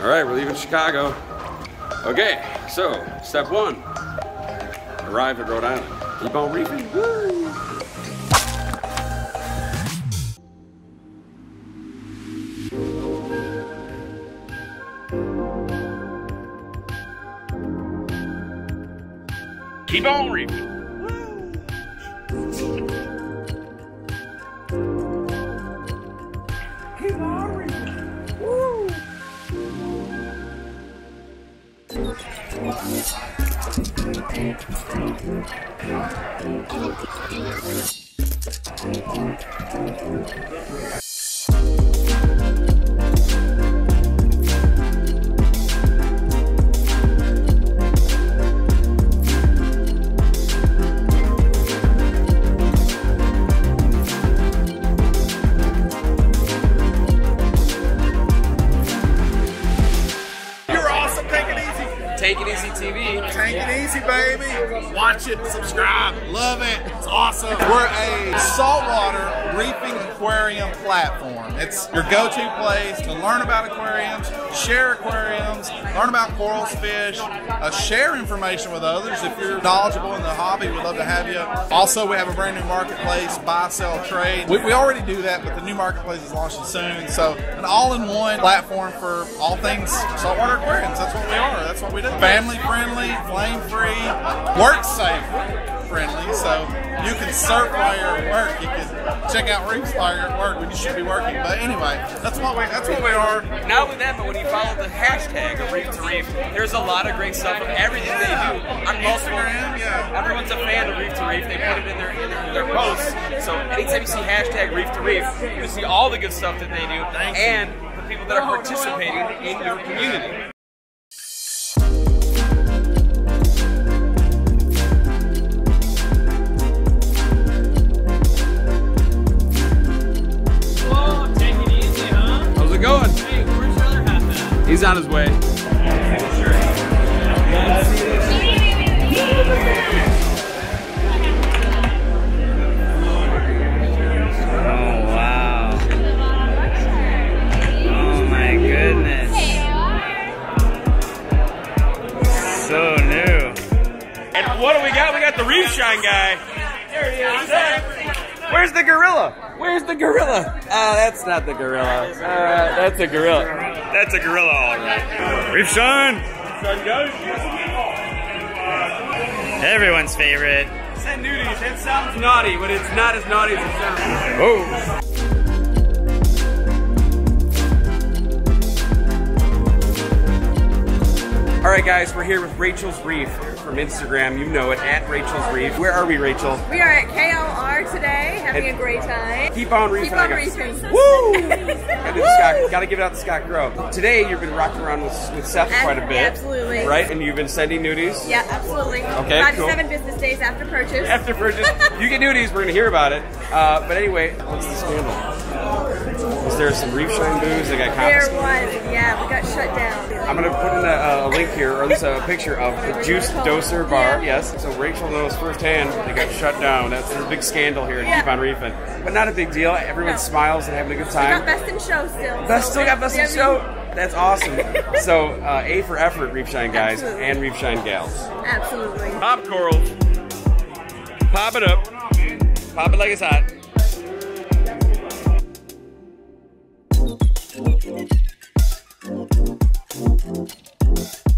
All right, we're leaving Chicago. Okay, so step one, arrive at Rhode Island. Keep on reefing. Woo! Keep on reefing. You're Tank it easy, TV. Take it easy, baby. Watch it. Subscribe. Love it. It's awesome. We're a saltwater reefing aquarium platform. It's your go-to place to learn about aquariums, share aquariums, learn about corals, fish, uh, share information with others. If you're knowledgeable in the hobby, we'd love to have you. Also, we have a brand new marketplace, buy, sell, trade. We, we already do that, but the new marketplace is launching soon. So, an all-in-one platform for all things saltwater aquariums. That's what we are. That's what we do. Family friendly, flame free, work safe friendly. So you can surf while you're at work. You can check out you're at work when you should be working. But anyway, that's what we that's what we are. Not only that, but when you follow the hashtag of Reef to Reef, there's a lot of great stuff of everything they do on multiple. Yeah. Everyone's a fan of Reef to Reef. They put it in their in their, their posts. So anytime you see hashtag Reef to Reef, you see all the good stuff that they do Thank you. and the people that are participating in your community. It going? Hey, where's your other half at? He's on his way. Oh wow. Oh my goodness. So new. And what do we got? We got the Reef Shine guy. There he is. Where's the gorilla? Where's the gorilla? Uh, that's not the gorilla. Uh, that's a gorilla. That's a gorilla, all right. Reef guys. Everyone's favorite. Send nudies. It sounds naughty, but it's not as naughty as it sounds. Oh. All right, guys, we're here with Rachel's Reef from Instagram. You know it at Rachel's Reef. Where are we, Rachel? We are at KOR today, having a great time. Keep on reefing. Keep on reefing. Woo! gotta, Scott, gotta give it out to Scott Crowe. Today, you've been rocking around with, with Seth quite a bit. absolutely. Right? And you've been sending nudies. Yeah, absolutely. Okay, Five cool. to seven business days after purchase. After purchase, you get nudies. We're gonna hear about it. Uh, but anyway, what's the scandal? Was there some Reef Shine booze that got there was, yeah, we got shut down. I'm gonna put in a, a link here, or at least a picture of the Juice Doser bar. Yes, so Rachel knows firsthand they got shut down. That's a big scandal here Yeah. Keep on Reefing, but not a big deal. Everyone No. smiles and having a good We got time. best in show still. Best so still got best in show. That's awesome. so uh, A for effort, Reef Shine guys Absolutely. and Reef Shine gals. Absolutely. Pop coral. Pop it up. Pop it like it's hot.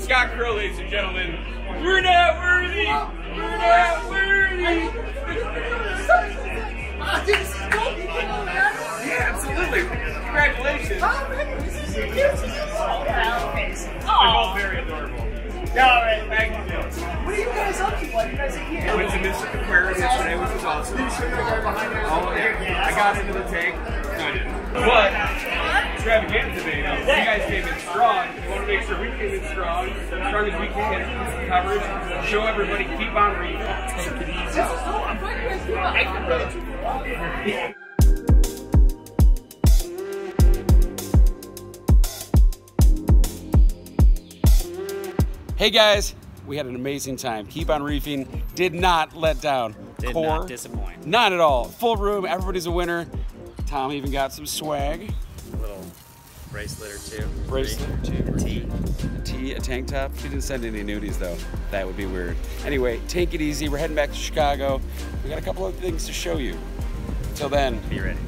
Scott Crowe, ladies and gentlemen. We're not worthy. We're not worthy. Yeah, absolutely. Congratulations. They're both very adorable. Thank you, What are you guys up to? What are you guys are here? I went to Mystic Aquarium yesterday, which was awesome. Oh, yeah. I got into the tank. No, I didn't. But, extravaganza day, you guys came in strong. We want to make sure we came in strong, as strong as we can, get coverage, show everybody, keep on reefing. Hey guys, we had an amazing time. Keep on reefing. Did not let down. Did Core, not disappoint. Not at all. Full room. Everybody's a winner. Tom even got some swag. Bracelet or two. Bracelet or two. A tee. A tee, a tank top. She didn't send any nudies though. That would be weird. Anyway, take it easy. We're heading back to Chicago. We got a couple of things to show you. Until then, Be ready.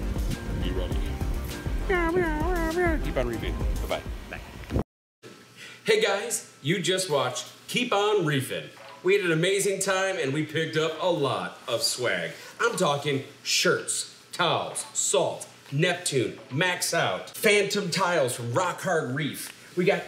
be ready. Keep on reefing. Bye bye. Hey guys, you just watched Keep On Reefing. We had an amazing time and we picked up a lot of swag. I'm talking shirts, towels, salt, Neptune, Max Out, Phantom tiles from Rock Hard Reef. We got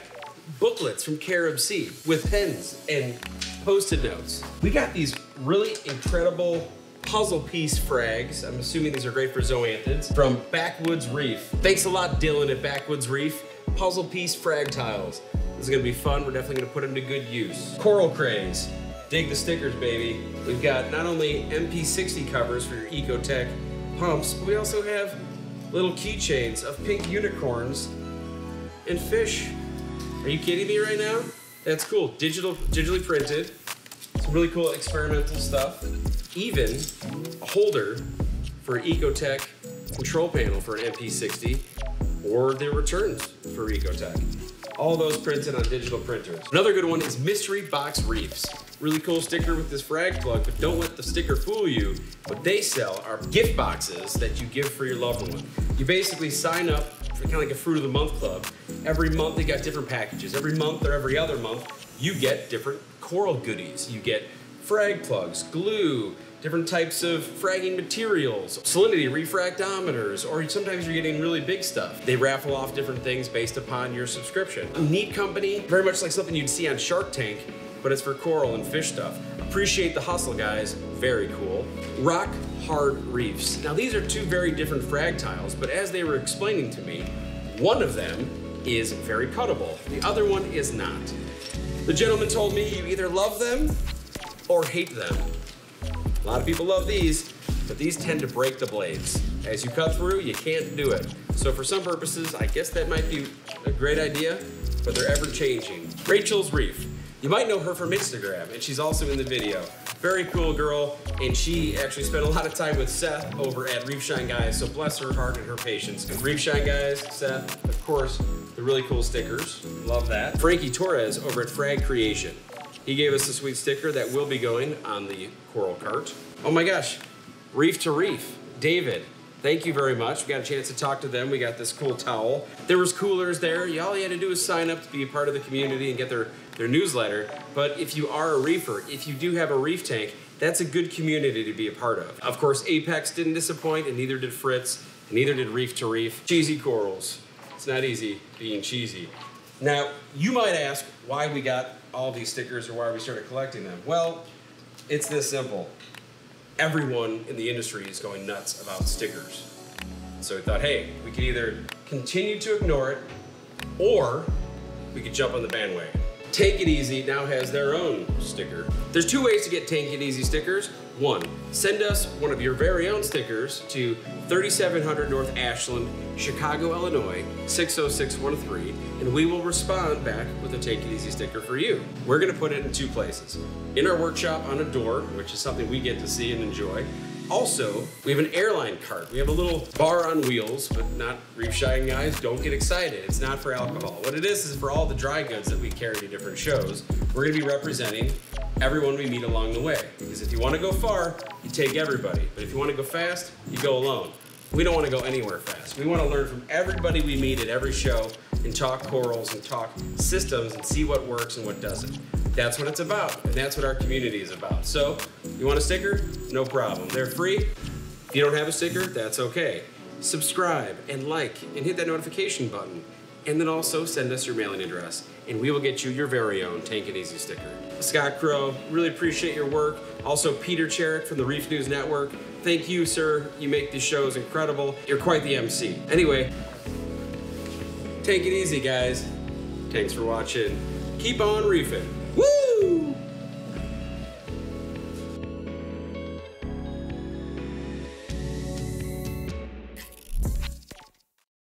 booklets from CaribSea with pens and post-it notes. We got these really incredible puzzle piece frags. I'm assuming these are great for zoanthids from Backwoods Reef. Thanks a lot, Dylan at Backwoods Reef. Puzzle piece frag tiles. This is gonna be fun. We're definitely gonna put them to good use. Koral Craze. Dig the stickers, baby. We've got not only MP60 covers for your Ecotech pumps, but we also have little keychains of pink unicorns and fish. Are you kidding me right now? That's cool. Digital, digitally printed. Some really cool experimental stuff. Even a holder for Ecotech control panel for an MP60 or the returns for Ecotech. All those printed on digital printers. Another good one is Mystery Box Reefs. Really cool sticker with this frag plug, but don't let the sticker fool you. What they sell are gift boxes that you give for your loved one. You basically sign up for kind of like a Fruit of the Month club. Every month they got different packages. Every month or every other month, you get different coral goodies. You get frag plugs, glue, different types of fragging materials, salinity refractometers, or sometimes you're getting really big stuff. They raffle off different things based upon your subscription. A neat company, very much like something you'd see on Shark Tank, but it's for coral and fish stuff. Appreciate the hustle, guys. Very cool. Rock Hard Reefs. Now, these are two very different frag tiles, but as they were explaining to me, one of them is very cuttable, the other one is not. The gentleman told me you either love them or hate them. A lot of people love these, but these tend to break the blades. As you cut through, you can't do it. So for some purposes, I guess that might be a great idea, but they're ever changing. Rachel's Reef. You might know her from Instagram, and she's also in the video. Very cool girl, and she actually spent a lot of time with Seth over at Reef Shine Guys, so bless her heart and her patience. Reef Shine Guys, Seth, of course, the really cool stickers. Love that. Frankie Torres over at Frag Creation. He gave us a sweet sticker that will be going on the coral cart. Oh my gosh, Reef to Reef. David, thank you very much. We got a chance to talk to them. We got this cool towel. There was coolers there. All you had to do was sign up to be a part of the community and get their, their newsletter. But if you are a reefer, if you do have a reef tank, that's a good community to be a part of. Of course, Apex didn't disappoint, and neither did Fritz, and neither did Reef to Reef. Cheezy corals. It's not easy being cheesy. Now, you might ask why we got all these stickers or why we started collecting them. Well, it's this simple. Everyone in the industry is going nuts about stickers. So we thought, hey, we could either continue to ignore it or we could jump on the bandwagon. Tank It Easy now has their own sticker. There's two ways to get Tank It Easy stickers. One, send us one of your very own stickers to 3700 North Ashland, Chicago, Illinois, 60613, and we will respond back with a Tank It Easy sticker for you. We're gonna put it in two places. In our workshop on a door, which is something we get to see and enjoy. Also, we have an airline cart. We have a little bar on wheels, but not Reef Shine guys. Don't get excited. It's not for alcohol. What it is is for all the dry goods that we carry to different shows. We're gonna be representing everyone we meet along the way. Because if you wanna go far, you take everybody. But if you wanna go fast, you go alone. We don't wanna go anywhere fast. We wanna learn from everybody we meet at every show and talk corals and talk systems and see what works and what doesn't. That's what it's about, and that's what our community is about. So, you want a sticker? No problem. They're free. If you don't have a sticker, that's okay. Subscribe and like and hit that notification button. And then also send us your mailing address, and we will get you your very own Tank it Easy sticker. Scott Crowe, really appreciate your work. Also, Peter Cherrick from the Reef News Network. Thank you, sir. You make these shows incredible. You're quite the MC. Anyway, take it easy, guys. Thanks for watching. Keep on reefing.